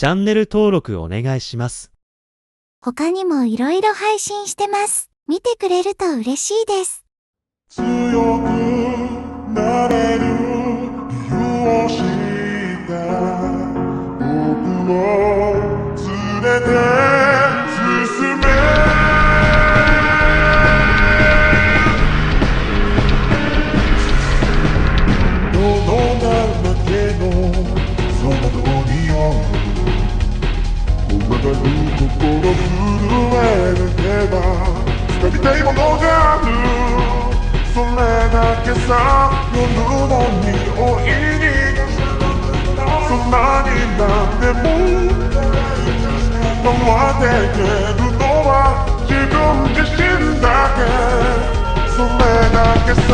チャンネル登録お願いします。他にも色々配信してます。見てくれると嬉しいです。強くなれる理由を知った僕を連れてたいものがある。それだけさ夜の匂いに。そんなになっても回ってけるのは自分自身だけ。それだけさ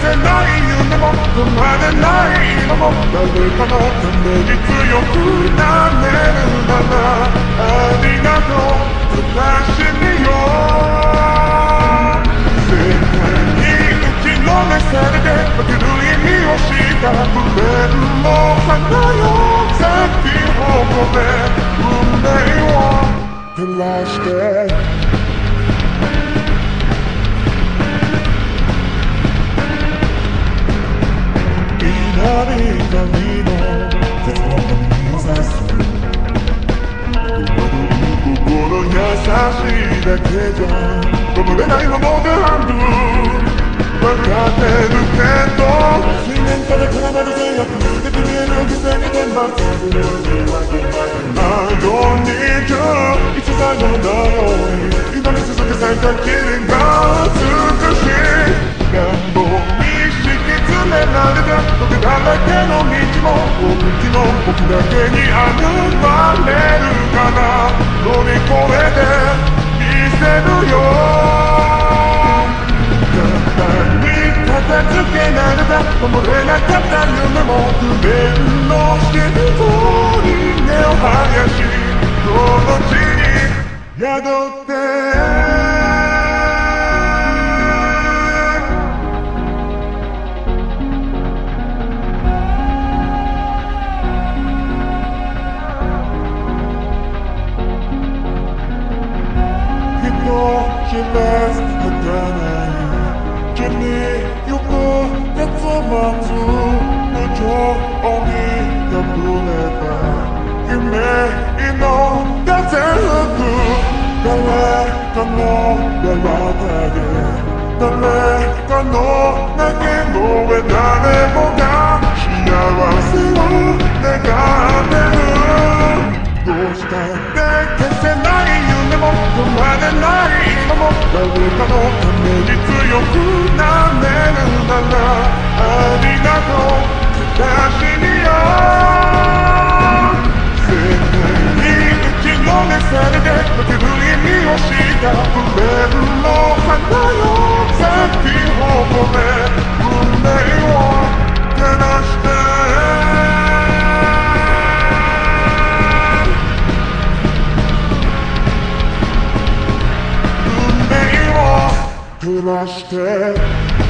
せない夢も止まれない今も誰かのために強くなれるならありがとう探してみよう世界に打ちのめされて負ける意味をした無縁の花よ咲き誇れ運命を照らしてだけじゃ止めれないものがある。分かってるけど水面下で絡まる制約で見える犠牲に天罰あのにじゃいつだのだよう祈り。続け咲いた霧が美しい願望に敷き詰められた時だらけの道も僕の僕だけに歩まれるかな。乗り越えて見せるよ。簡単に片付けられた守れなかった夢も不便のしてる通り根を生やしこの地に宿って。人知らず儚い君よく月末無情に破れた夢の風吹く誰かの柔らかで誰かの泣き声誰もが幸誰かのために強くなれるな。らありがとう。私によ世界に打ちのめされて負ける意味をした。運命を照らして